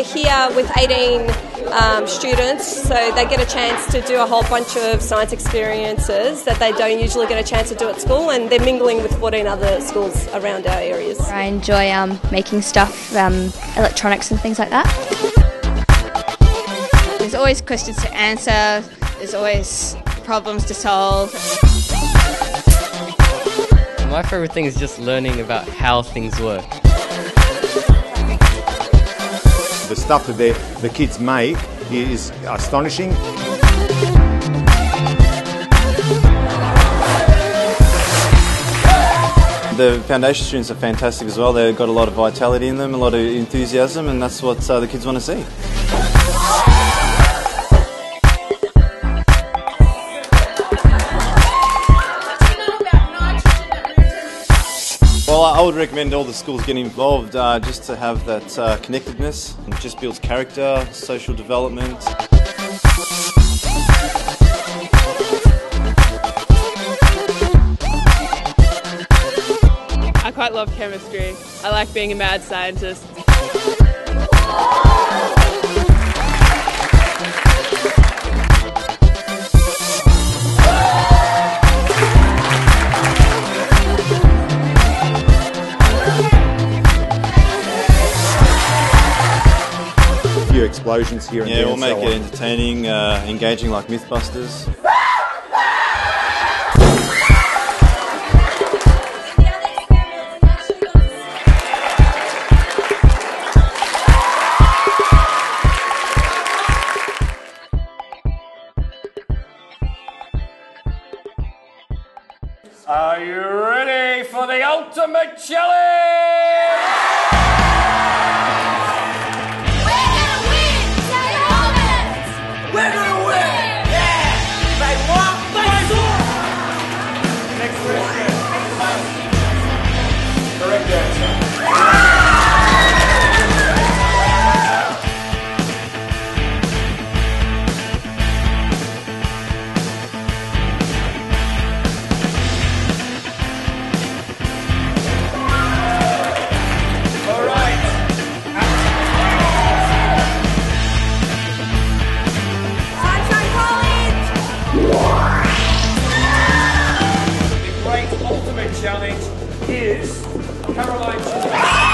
here with 18 um, students, so they get a chance to do a whole bunch of science experiences that they don't usually get a chance to do at school, and they're mingling with 14 other schools around our areas. I enjoy um, making stuff, um, electronics and things like that. There's always questions to answer, there's always problems to solve. My favourite thing is just learning about how things work. The stuff that the kids make is astonishing. The foundation students are fantastic as well. They've got a lot of vitality in them, a lot of enthusiasm, and that's what uh, the kids want to see. I would recommend all the schools get involved uh, just to have that uh, connectedness. It just builds character, social development. I quite love chemistry. I like being a mad scientist. Few explosions here and Yeah, there. we'll and make so it on. entertaining, uh, engaging like Mythbusters. Are you ready for the ultimate challenge? Correct answer. Ultimate challenge is Caroline.